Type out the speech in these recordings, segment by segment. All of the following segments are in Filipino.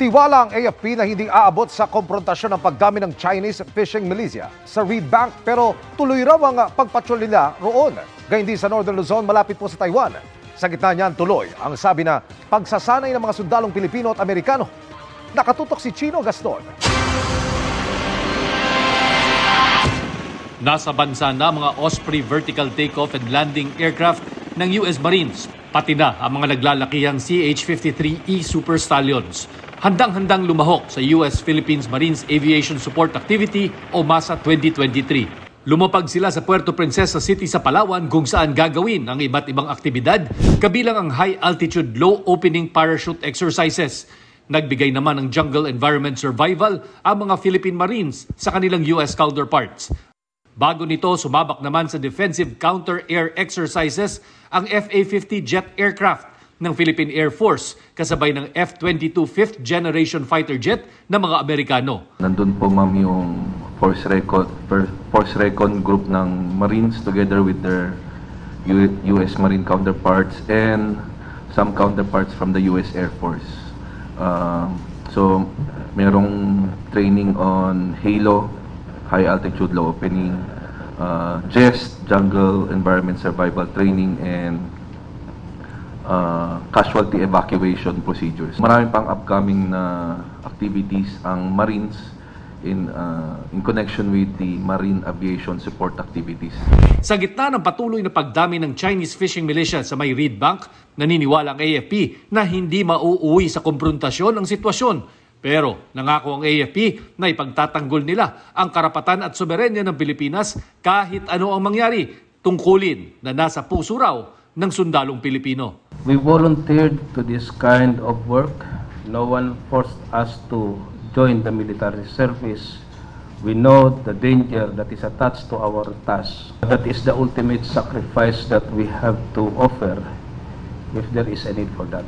Tiwala ang AFP na hindi aabot sa konfrontasyon ng pagdami ng Chinese fishing militia sa Reed Bank pero tuloy raw ang pagpatrol nila roon. Gayun din sa Northern Luzon malapit po sa Taiwan. Sa gitna niyan tuloy ang sabi na pagsasanay ng mga sundalong Pilipino at Amerikano. Nakatutok si Chino Gaston. Nasa bansa na mga Osprey vertical takeoff and landing aircraft ng US Marines, pati na ang mga naglalakihang CH-53E Super Stallions. Handang-handang lumahok sa US Philippines Marines Aviation Support Activity o MASA 2023. Lumapag sila sa Puerto Princesa City sa Palawan kung saan gagawin ang iba't ibang aktibidad, kabilang ang high altitude low opening parachute exercises. Nagbigay naman ng jungle environment survival ang mga Philippine Marines sa kanilang US counterparts. Bago nito, sumabak naman sa defensive counter-air exercises ang FA-50 jet aircraft ng Philippine Air Force kasabay ng F-22 fifth generation fighter jet ng mga Amerikano. Nandun po ma'am yung Force Recon, Force Recon group ng Marines together with their US Marine counterparts and some counterparts from the US Air Force. Uh, so, merong training on HALO, High Altitude Low Opening, uh, JEST, Jungle Environment Survival Training, and uh, casualty evacuation procedures. Marami pang upcoming na activities ang Marines in uh, in connection with the Marine Aviation Support activities. Sa gitna ng patuloy na pagdami ng Chinese fishing militia sa may Reed Bank, naniniwala ang AFP na hindi mauuwi sa komprontasyon ang sitwasyon. Pero nangako ang AFP na ipagtatanggol nila ang karapatan at soberenya ng Pilipinas kahit ano ang mangyari tungkulin na nasa puso raw ng sundalong Pilipino. We volunteered to this kind of work. No one forced us to join the military service. We know the danger that is attached to our task. That is the ultimate sacrifice that we have to offer if there is a need for that.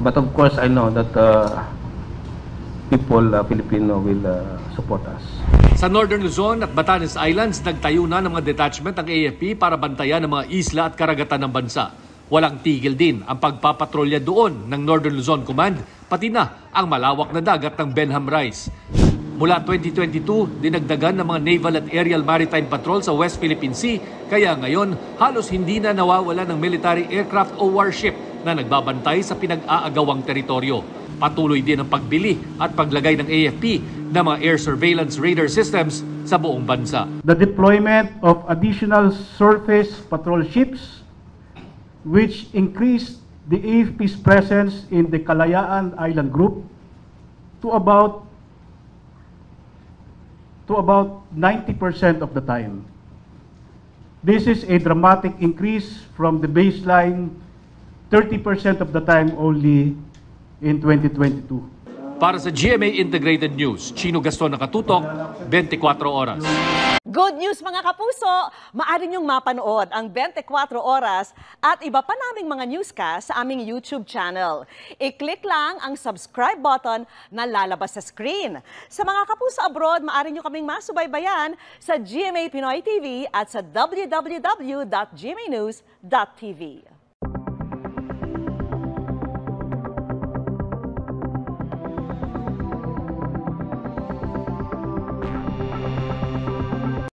But of course, I know that uh, people, uh, Filipino, will uh, support us. Sa Northern Luzon at Batanes Islands, nagtayo na ng mga detachment ang AFP para bantayan ang mga isla at karagatan ng bansa. Walang tigil din ang pagpapatrolya doon ng Northern Luzon Command, pati na ang malawak na dagat ng Benham Rise. Mula 2022, dinagdagan ng mga naval at aerial maritime patrol sa West Philippine Sea, kaya ngayon halos hindi na nawawala ng military aircraft o warship na nagbabantay sa pinag-aagawang teritoryo. Patuloy din ang pagbili at paglagay ng AFP ng mga air surveillance radar systems sa buong bansa. the deployment of additional surface patrol ships, which increased the AFP's presence in the Kalayaan Island Group to about to about 90% of the time. This is a dramatic increase from the baseline 30% of the time only in 2022. Para sa GMA Integrated News, Chino Gaston nakatutok, 24 oras. Good news mga kapuso! Maaari niyong mapanood ang 24 oras at iba pa naming mga newscast sa aming YouTube channel. I-click lang ang subscribe button na lalabas sa screen. Sa mga kapuso abroad, maaari niyo kaming masubaybayan sa GMA Pinoy TV at sa www.gmanews.tv.